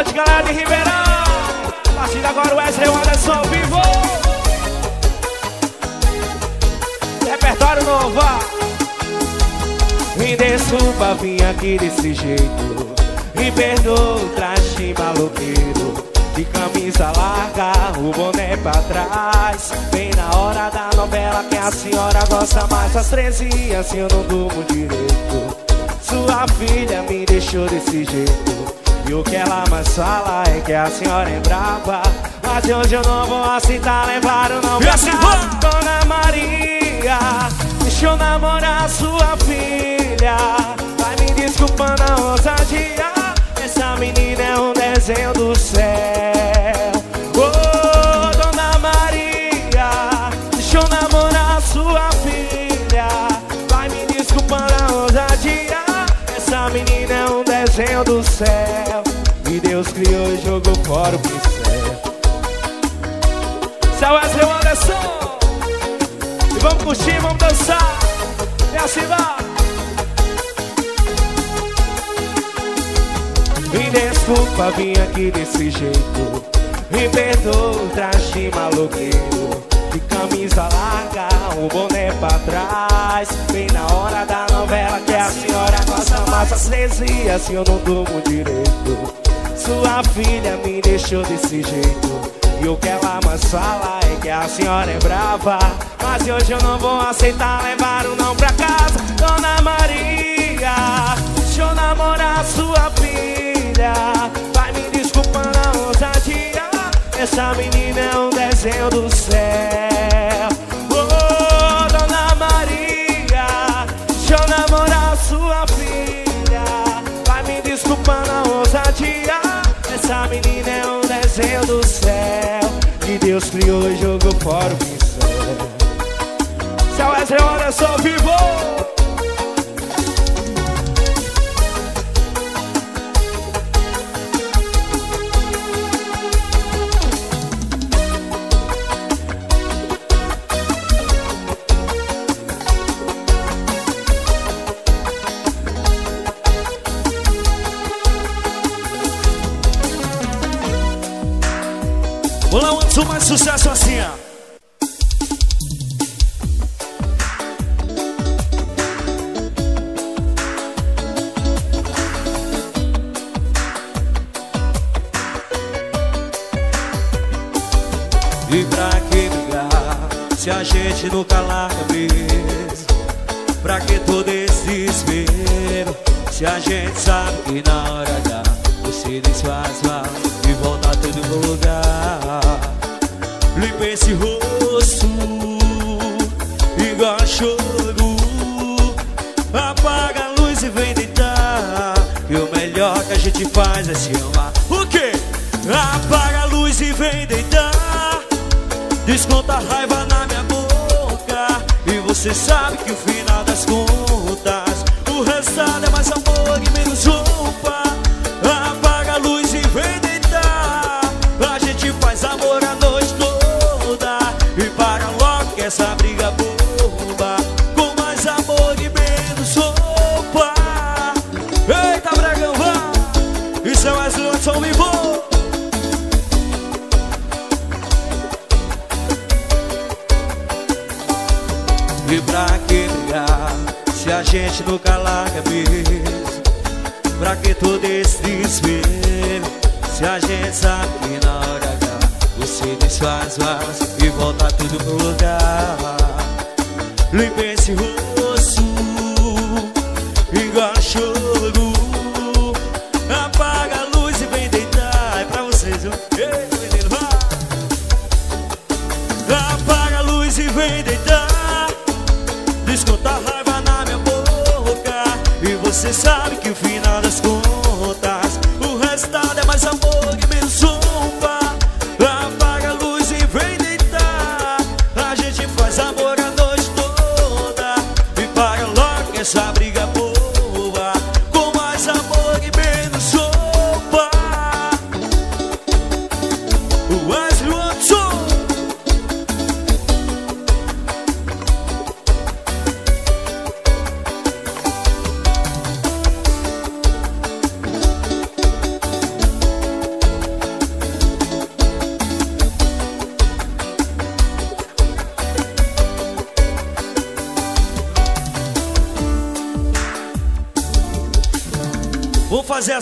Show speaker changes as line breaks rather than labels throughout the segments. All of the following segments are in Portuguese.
noite, galera de Ribeirão. De agora, o Wesley Anderson ao vivo. Repertório novo, Me desculpa vir aqui desse jeito. Me perdoa o traje maloqueiro. De camisa larga, o boné pra trás Bem na hora da novela que a senhora gosta mais Às 13 assim eu não durmo direito Sua filha me deixou desse jeito E o que ela mais fala é que a senhora é brava Mas hoje eu não vou aceitar levar o não pra assim, casa Dona Maria, deixa eu namorar sua filha. Vai me desculpando a ousadia. Essa menina é um desenho do céu. Oh, Dona Maria Deixa eu namorar sua filha. Vai me desculpando a ousadia. Essa menina desenho do céu E Deus criou e jogou fora o pincel Céu Wesley Anderson E vamos curtir, vamos dançar. E assim vai. Me desculpa vir aqui desse jeito. Me perdoa o traje maloqueiro De camisa larga, o boné pra trás. Bem na hora da novela que a senhora gosta mais. Às vezes assim eu não durmo direito. Sua filha me deixou desse jeito. E o que ela mais fala é que a senhora é brava. Mas hoje eu não vou aceitar levar o não pra casa. Dona Maria, deixa eu namorar sua filha Essa menina é um desenho do céu. Oh, Dona Maria Deixa eu namorar sua filha. Vai me desculpando a ousadia. Essa menina é um desenho do céu. Que Deus criou e jogou fora o pincel Céu Wesley, olha só vivo
sucesso assim, ó.
E pra que brigar se a gente nunca larga mesmo? Pra que todo esse desespero se a gente sabe que na hora H você desfaz mal e volta tudo pro lugar? Limpa esse rosto igual choro Apaga a luz e vem deitar E o melhor que a gente faz é se amar. O quê? Apaga a luz e vem deitar. Desconta a raiva na minha boca E você sabe que o final das contas O restado é mais amor e menos a gente nunca larga mesmo Pra que todo esse desespero Se a gente sabe que na hora você desfaz as e volta tudo pro lugar. Limpa esse rosto igual choro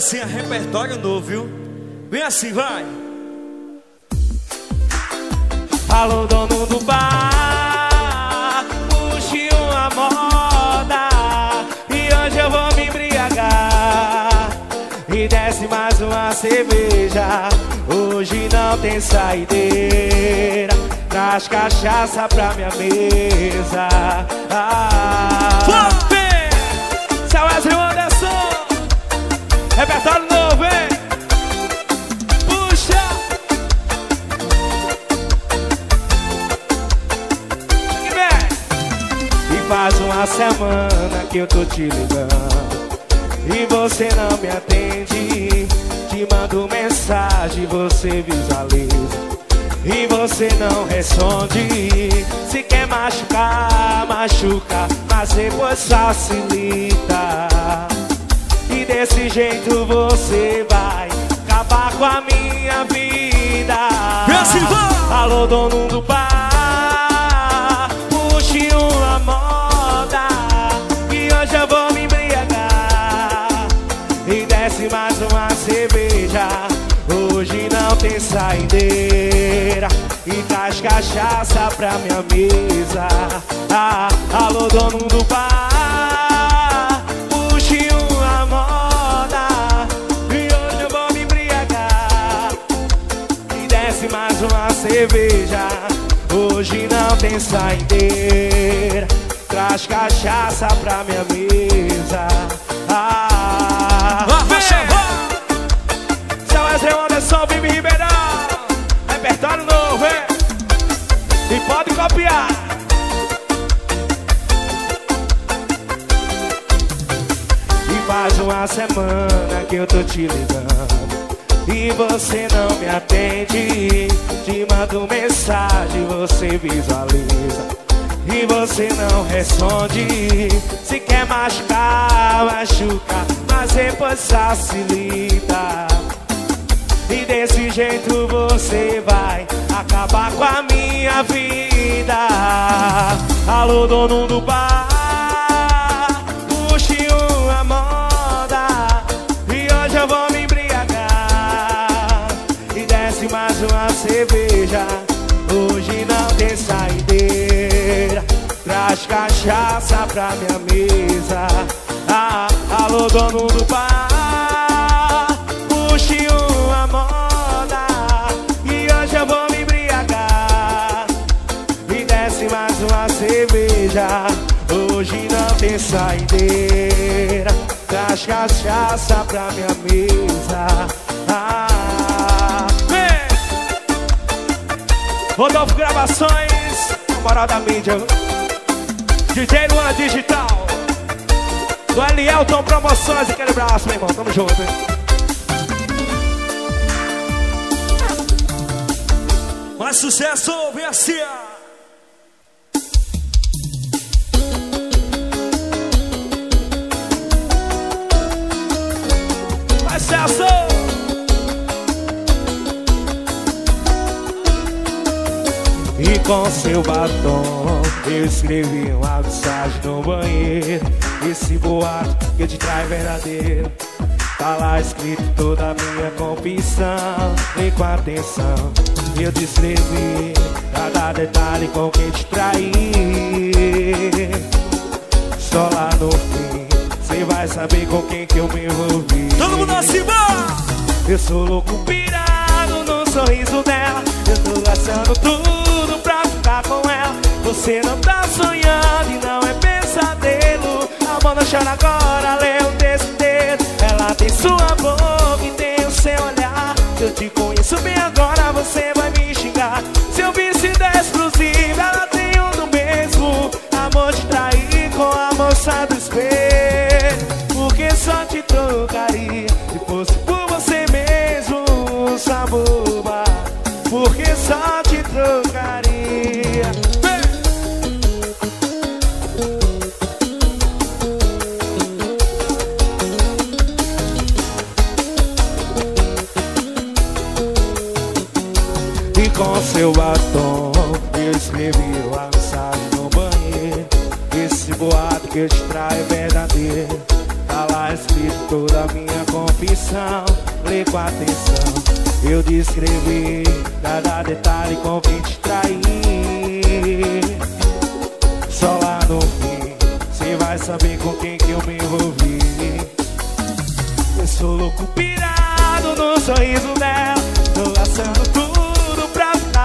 assim, a repertório novo, viu? Vem assim, vai.
Alô, dono do bar, puxe uma moda. E hoje eu vou me embriagar. E desce mais uma cerveja. Hoje não tem saideira. Traz cachaça pra minha mesa. Ah, que eu tô te ligando. E você não me atende. Te mando mensagem, você visualiza. E você não responde. Se quer machucar, machuca. Mas depois facilita. E desse jeito você vai Acabar com a minha vida! Alô, dono do bar hoje eu vou me embriagar. E desce mais uma cerveja. Hoje não tem saideira. E traz cachaça pra minha mesa. Ah, Alô, dono do bar. Puxe uma moda. E hoje eu vou me embriagar. E desce mais uma cerveja. Hoje não tem saideira Traz cachaça pra minha mesa. Ah,
vai!
Seu Wesley Anderson, Vivi Ribeirão Repertório novo, hein? E pode copiar. E faz uma semana que eu tô te ligando. E você não me atende. Te mando mensagem, você visualiza e você não responde Se quer machucar, machuca Mas depois facilita e desse jeito você vai acabar com a minha vida. Alô, dono do bar, puxe uma moda. E hoje eu vou me embriagar. E desce mais uma cerveja. Traz cachaça pra minha mesa. Ah, alô, dono do bar, puxe uma moda. E hoje eu vou me embriagar. E desce mais uma cerveja. Hoje não tem saideira. Traz cachaça pra minha mesa. Ah! Rodolfo Gravações, moral da mídia. DJ Luan Digital. Do Elielton Promoções, aquele abraço, meu irmão. Tamo junto, hein?
Mais sucesso, vem assim.
Vai, Celso! E com seu batom eu escrevi uma mensagem no banheiro. Esse boato que te trai verdadeiro. Tá lá escrito toda a minha confissão. Vem com atenção. Eu te escrevi Cada detalhe com quem te traí. Só lá no fim Cê vai saber com quem que eu me envolvi.
Todo mundo acima!
eu sou louco pirado no sorriso dela. Eu tô gastando tudo pra com ela. Você não tá sonhando e não é pesadelo. Amor, não chora agora, lê o texto inteiro. Ela tem sua boca e tem o seu olhar. Eu te conheço bem agora, você vai me xingar. Se eu visse da exclusiva, ela tem um do mesmo. Amor de trair com a moça do com seu batom Eu escrevi uma mensagem no banheiro Esse boato que eu te traio é verdadeiro Tá lá escrito toda a minha confissão, lê com atenção. Eu descrevi cada detalhe com quem te trair. Só lá no fim, cê vai saber com quem que eu me envolvi. Eu sou louco pirado no sorriso dela. Tô gastando tudo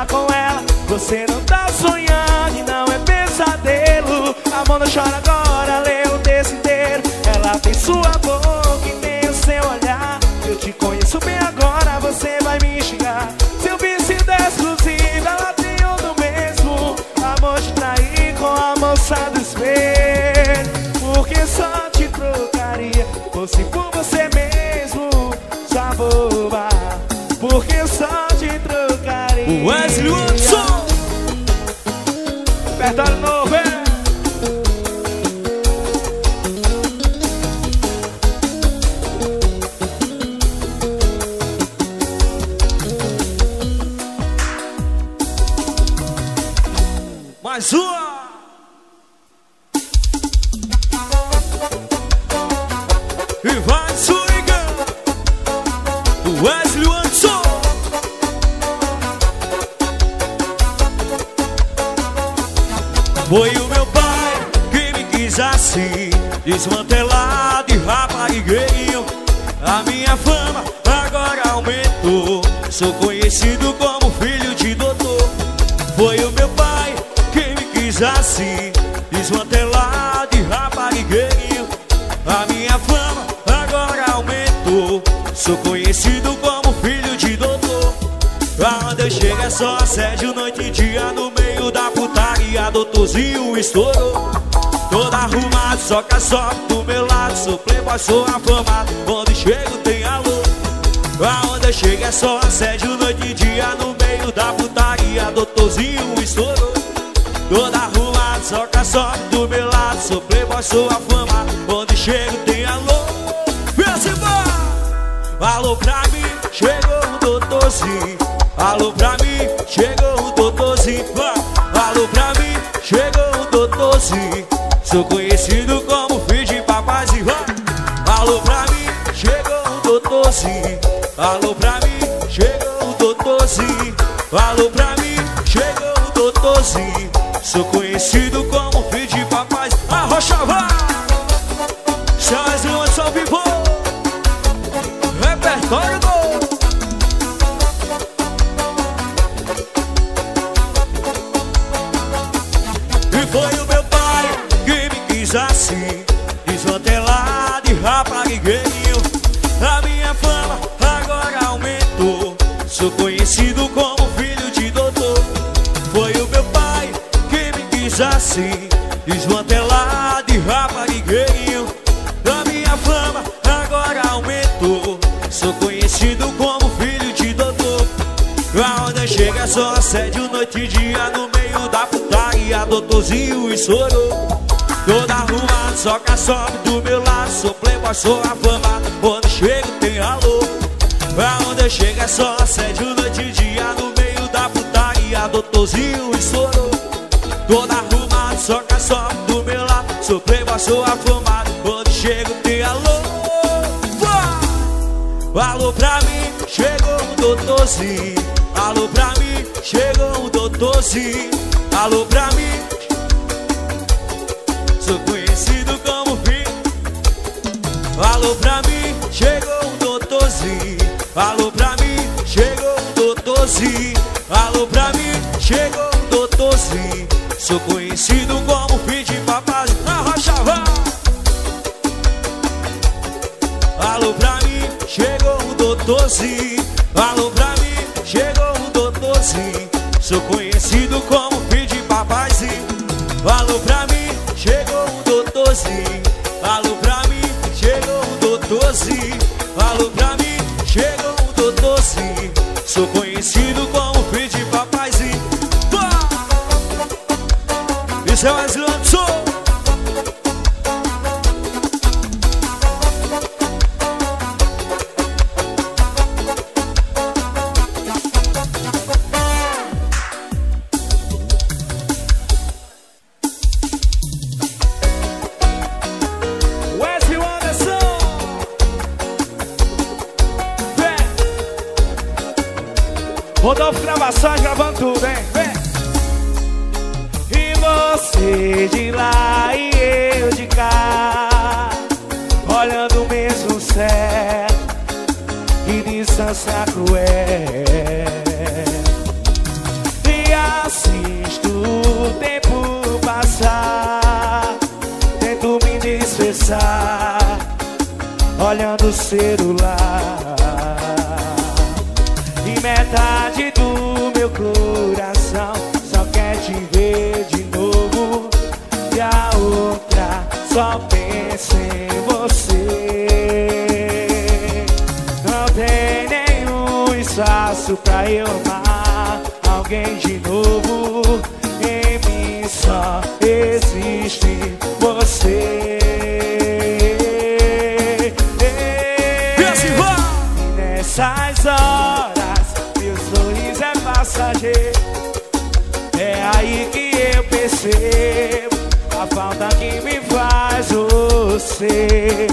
com ela. Você não tá sonhando e não é pesadelo. Amor não chora agora, lê o texto inteiro. Ela tem sua boca e tem o seu olhar. Eu te conheço bem agora, você vai me xingar. Seu vício exclusivo, ela tem outro mesmo. Amor te trair com a moça do espelho. Porque só te trocaria, fosse por
Mais uma. E vai swingando. Wesley Hudson. Foi o meu pai que me quis assim Desmantelado e raparigueirinho A minha fama agora aumentou Sou conhecido como assim Desmantelado e raparigueirinho A minha fama agora aumentou. Sou conhecido como filho de doutor. Aonde eu chego é só assédio noite e dia No meio da putaria, doutorzinho estourou. Todo arrumado, que só do meu lado. Sou playboy, sou afamado. Quando chego tem alô. Aonde eu chego é só assédio noite e dia No meio da putaria, doutorzinho estourou. Todo arrumado, só do meu lado Sou playboy, sou afamado Quando chego tem alô. Vê-se Alô pra mim, chegou o doutorzinho. Alô pra mim, chegou o doutorzinho. Alô pra mim, chegou o doutorzinho. Sou conhecido como filho de papaizinho Vai. Alô pra mim, chegou o doutorzinho. Alô pra mim, chegou o doutorzinho. Alô pra mim, chegou o doutorzinho Sou conhecido como filho de papaizinho Arrocha vai doutorzinho e chorou Todo arrumado, só que sobe do meu lado. Sou playboy, sou afamado Quando chego tem alô. Aonde chega só assédio noite e dia. No meio da putaria, doutorzinho e chorou Todo arrumado, só que sobe do meu lado. Sou playboy, sou afamado Quando chego tem alô! Alô pra mim, chegou o doutorzinho. Alô pra mim, chegou o doutorzinho. Alô pra mim Alô pra mim, chegou o doutorzinho. Alô pra mim, chegou o doutorzinho. Sou conhecido como filho de papazinho Na rocha vai! Alô pra mim, chegou o doutorzinho. Alô pra mim, Sou conhecido como filho de papaizinho Pá! Isso é mais lançou
Olhando o celular. E metade do meu coração Só quer te ver de novo. E a outra só pensa em você. Não tem nenhum espaço pra eu amar Alguém de novo. Em mim só existe você você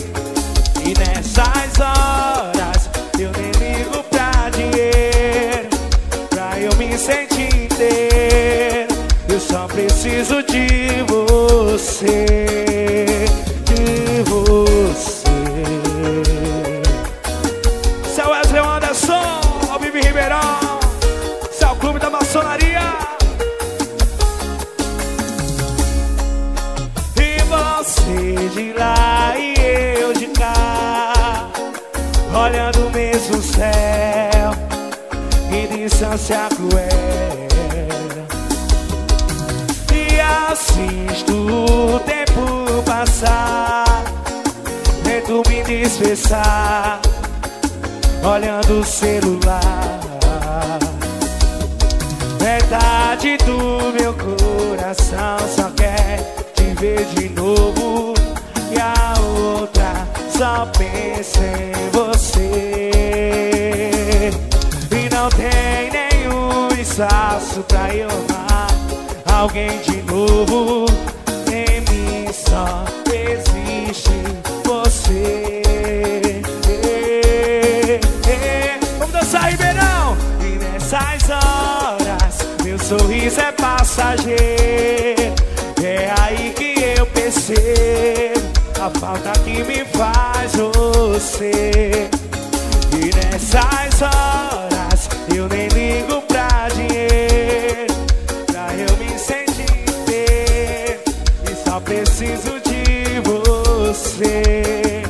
céu, e distância cruel. E assisto o tempo passar, tento me disfarçar olhando o celular. Metade do meu coração só quer te ver de novo. E a outra só pensa em você. Não tem nenhum espaço pra eu amar alguém de novo. Em mim só existe você. Vamos dançar, Ribeirão! E nessas horas, meu sorriso é passageiro. É aí que eu percebo a falta que me faz você. E nessas horas, eu nem ligo pra dinheiro. Pra eu me sentir bem. E só preciso de você.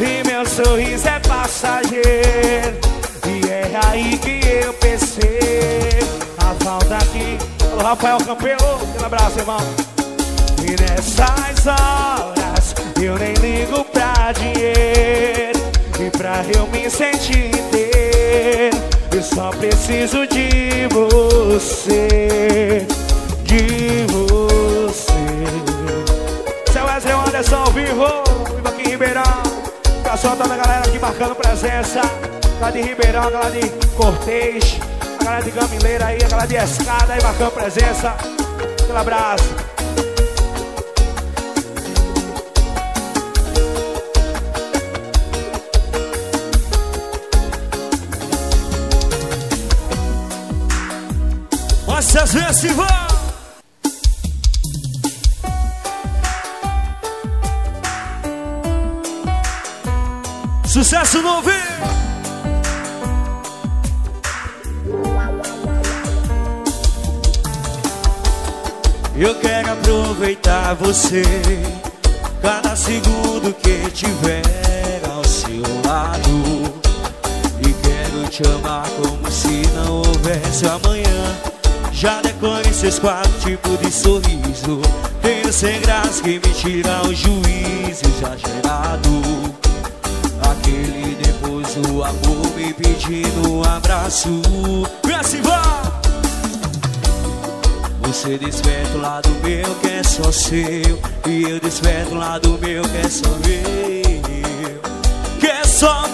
E meu sorriso é passageiro E é aí que eu percebo A falta que... Alô, Rafael Campelo, aquele abraço, irmão E nessas sentir inteiro Eu só preciso de você De você Seu Wesley Anderson ao vivo aqui em Ribeirão Abração a toda a galera aqui marcando presença. A galera de Ribeirão, galera de Cortês, galera de Gamileira aí, a galera de Escada aí marcando presença. Aquele abraço.
Vão! Sucesso novo! Eu quero aproveitar você Cada segundo que tiver ao seu lado E quero te amar como se não houvesse amanhã Já decore seus quatro tipos de sorriso. Tenho sem graça que me tira o juízo exagerado. Aquele depois o amor me pedindo um abraço. E assim vai! Você desperta o lado meu que é só seu. E eu desperto o lado meu que é só meu. Que é só meu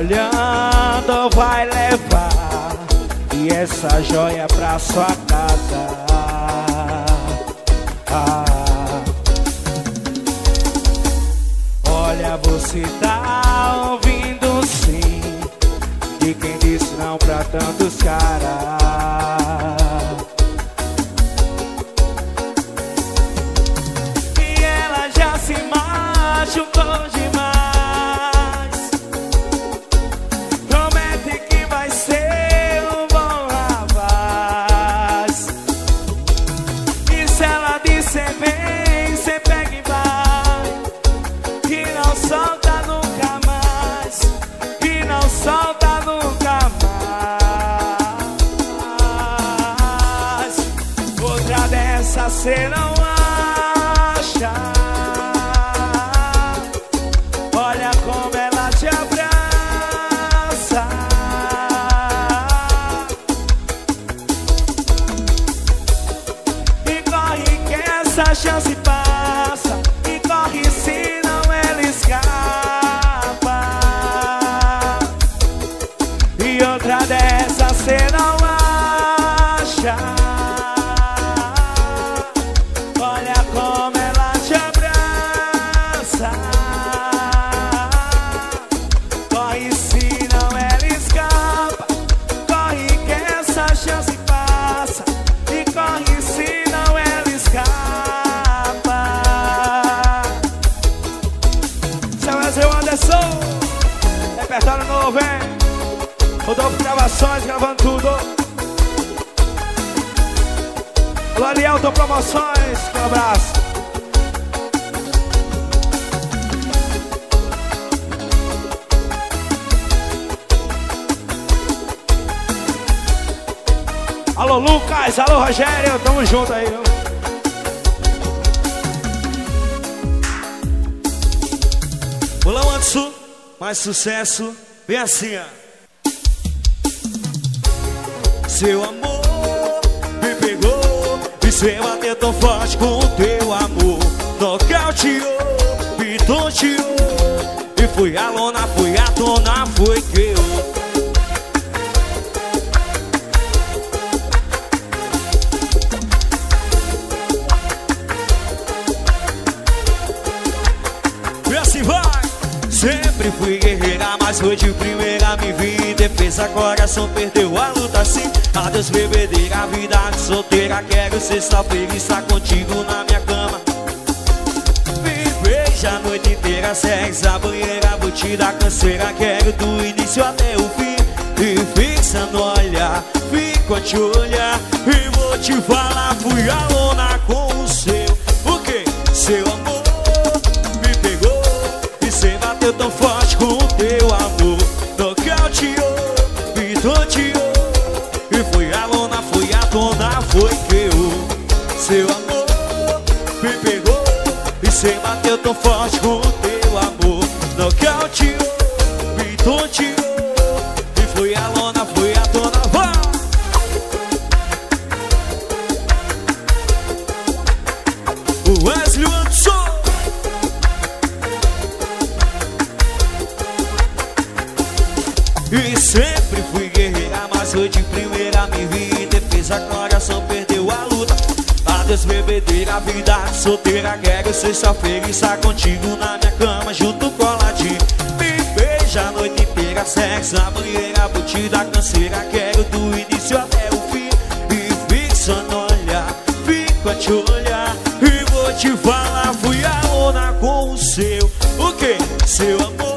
olhando vai levar. E essa joia pra sua casa. Ah. Olha, você tá ouvindo sim. De quem disse não pra tantos caras? Promoções, um abraço. Alô Lucas, alô Rogério, tamo junto aí, viu?
Olá, Anderson, mais sucesso, vem assim, ó. Seu amor você bateu tão forte com o teu amor. Nocauteou, me tonteou e fui a lona, fui a tona, foi que eu. Sempre fui guerreira, mas foi de primeira me vi em defesa Coração perdeu a luta sim. Adeus bebedeira, vida de solteira. Quero feliz, estar contigo na minha cama. Me beija a noite inteira, sexo a banheira Vou te dar canseira, quero do início até o fim. E fixa no olhar, fico a te olhar. E vou te falar, fui a lona com o tão forte com o teu amor. Nocauteou, me E foi a lona, foi a tona, foi que eu. Seu amor me pegou E cê bateu tão forte com na banheira Vou te dar canseira, quero do início até o fim. E fixa no olhar, fico a te olhar. E vou te falar, fui a com o seu O que? Seu amor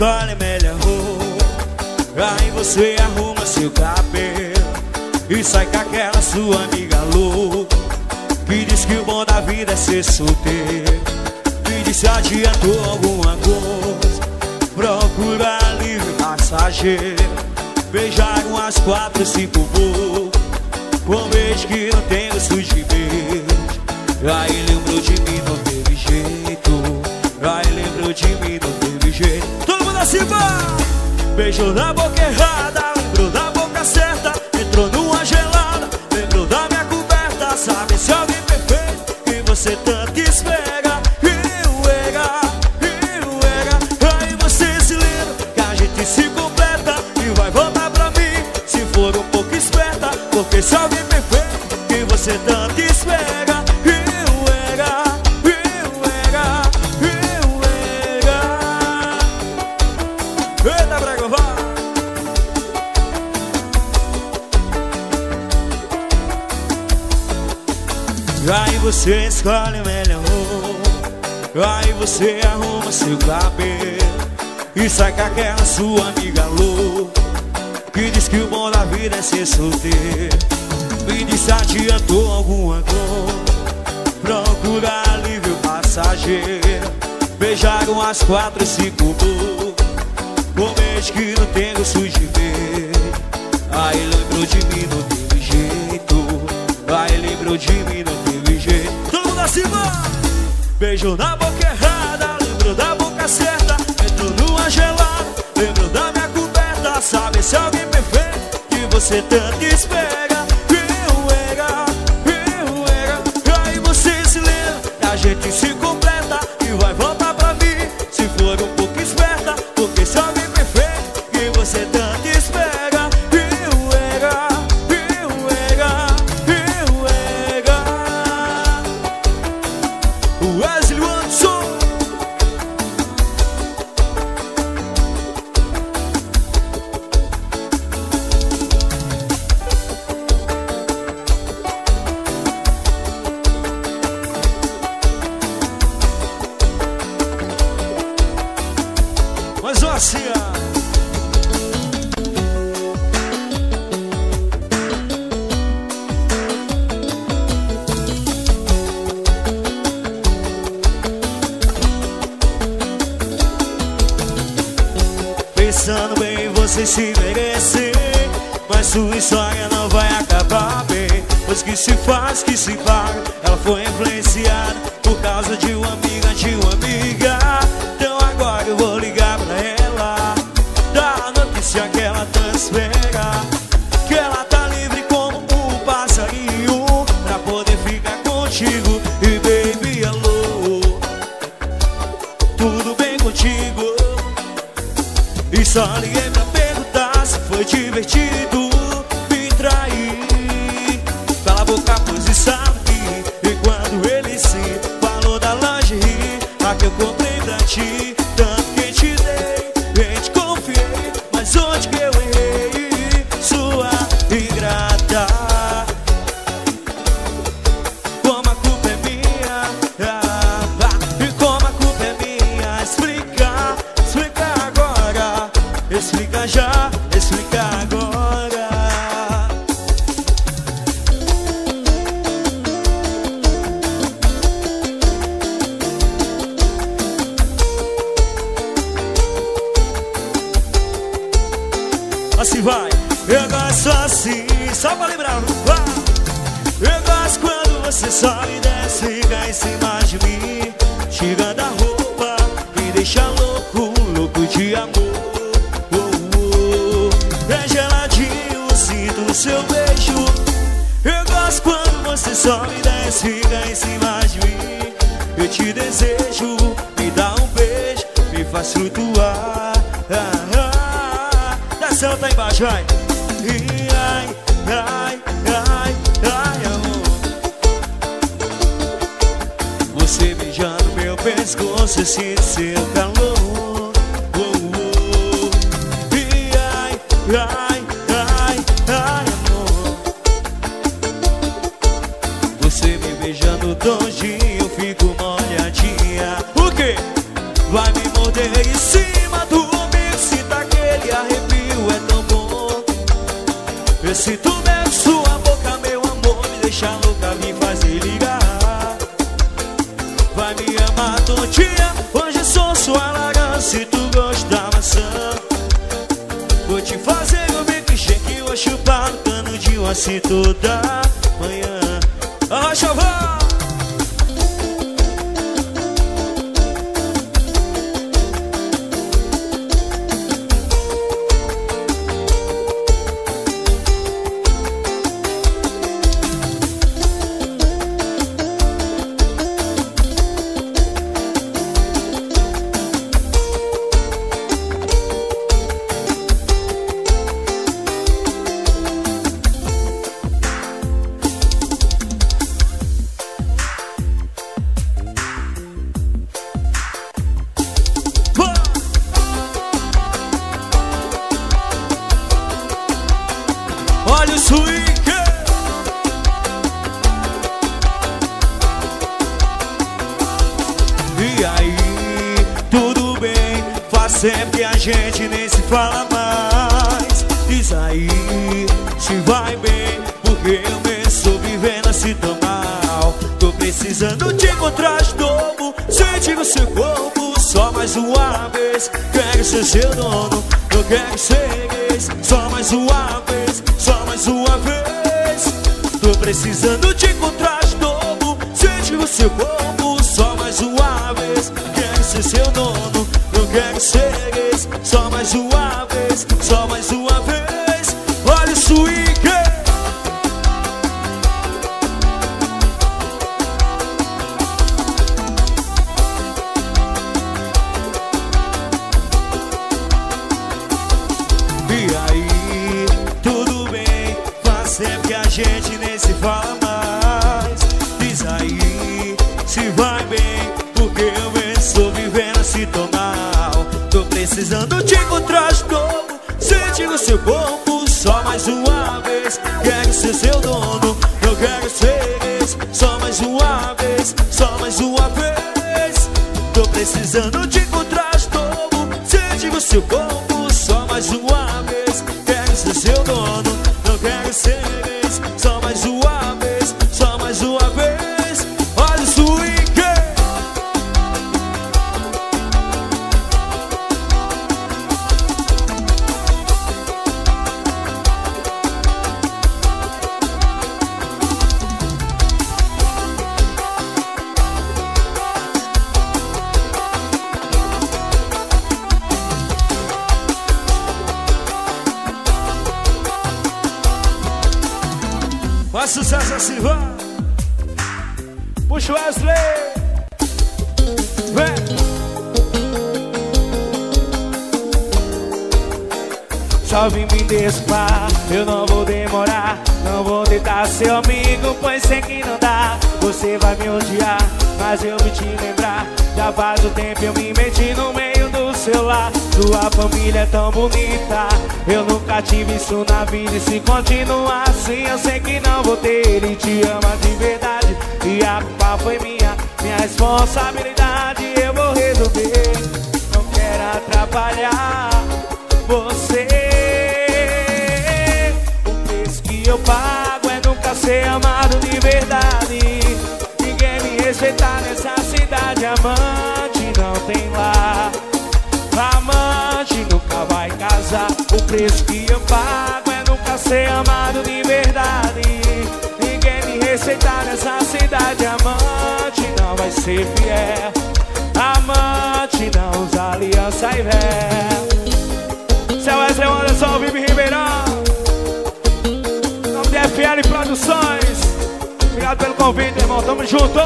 escolhe melhor roupa Aí você arruma seu cabelo E sai com aquela sua amiga louca Que diz que o bom da vida é ser solteiro. Me disse adiantou alguma coisa? Procura livre passageiro. Beijaram as quatro, cinco bocas. Com beijo que não tem o sujo de Aí lembrou de mim, não teve jeito. Aí lembrou de mim, não teve jeito Beijou na boca errada Lembrou da boca certa você escolhe o melhor. Aí você arruma seu cabelo E sai com aquela sua amiga louca Que diz que o bom da vida é ser solteiro. Me disse adiantou alguma coisa Procura alívio passageiro. Beijaram as quatro, cinco bocas Com beijo que não tem gosto de ver. Aí lembrou de mim, não teve jeito. Aí lembrou de mim, não cima. Beijo na boca errada Lembro da boca certa. Entro numa gelada Lembro da minha coberta. Sabe se alguém perfeito Que você tanto espera? Eu era, eu era Aí você se lembra? A gente se que se paga agora Explica já Assim vai, eu gosto assim, só pra lembrar. Eu gosto quando você sobe e desce, cai em cima de mim. Tira da roupa, te desejo, me dá um beijo, me faz flutuar. Ah, ah coração tá embaixo, vai. Ai, ai, ai, ai, amor. Você beijando meu pescoço, sinto seu calor. Minha me amar todo Hoje sou sua laranja se tu gosta da maçã. Vou te fazer o milkshake, vou chupar o cano de uma se toda manhã Arrocha, voz Tô precisando de contraste novo. Sente o seu corpo Só mais uma vez Quero ser seu dono Não quero ser ex. Só mais uma vez Só mais uma Seu corpo só mais uma vez. Quero ser seu dono, eu quero ser esse. Só mais uma vez, só mais uma vez. Tô precisando de Faz sucesso assim, vai. Puxa o Wesley. Vem. Jovem, me desculpa, eu não vou demorar. Não vou tentar ser amigo, pois sei que não dá. Você vai me odiar mas eu vim te lembrar Já faz o tempo eu me meti no meio do seu lar. Sua família é tão bonita Eu nunca tive isso na vida. E se continuar assim eu sei que não vou ter. Ele te ama de verdade E a culpa foi minha. Minha responsabilidade eu vou resolver. Não quero atrapalhar você. O preço que eu pago é nunca ser amado de verdade. Você tá nessa cidade,
amante não tem lá. Amante
nunca vai casar. O preço
que eu pago é nunca ser amado
de verdade.
Ninguém me receitar nessa cidade, amante não vai ser fiel.
Amante não usa aliança
e véu. Céu Wesley Anderson, Vivi Ribeirão. Nome de FL
Produções. Obrigado pelo convite, irmão. Tamo
junto.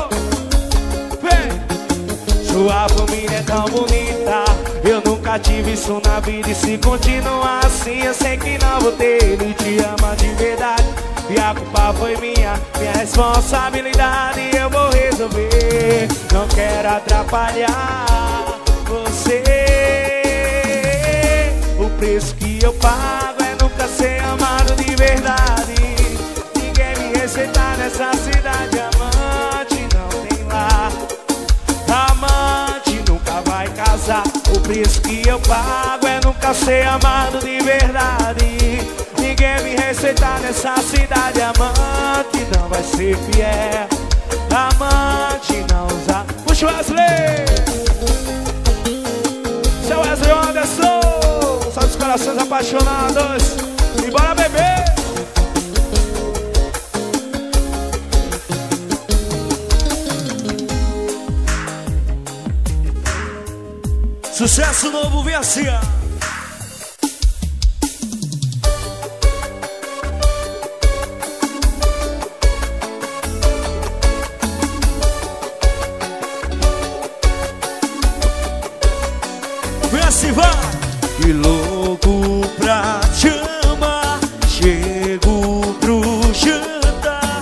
Vem. Sua família é tão bonita. Eu nunca tive isso na vida. E se continuar assim, eu sei que não vou ter. Ele te ama de verdade. E a culpa foi minha, minha responsabilidade. Eu vou resolver. Não quero atrapalhar você. O preço que eu pago é nunca ser amado de verdade. Você tá nessa cidade, amante não tem lá. Amante nunca vai casar. O preço que eu pago é nunca ser amado de verdade. Ninguém me respeitar nessa cidade, amante não vai ser fiel. Amante não usa. Puxa Wesley! Seu Wesley Anderson! Salve os corações apaixonados! E bora beber! Sucesso novo, vem assim, ó. Assim, e louco pra te amar Chego pro jantar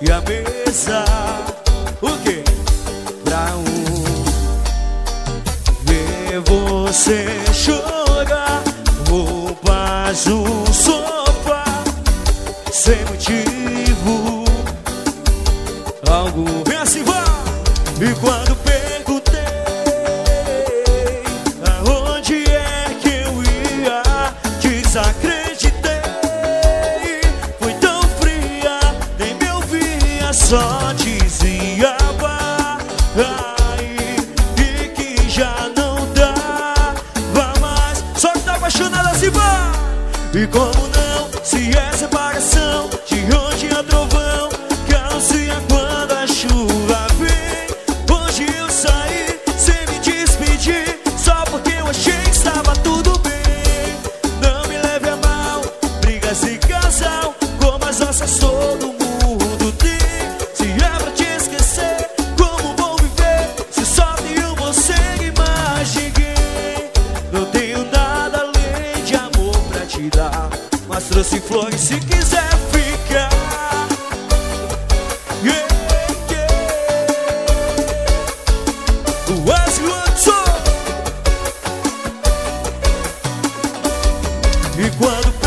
E a mesa você chorar. Roupas no sofá Sem motivo Algo. Assim vai E quando E quando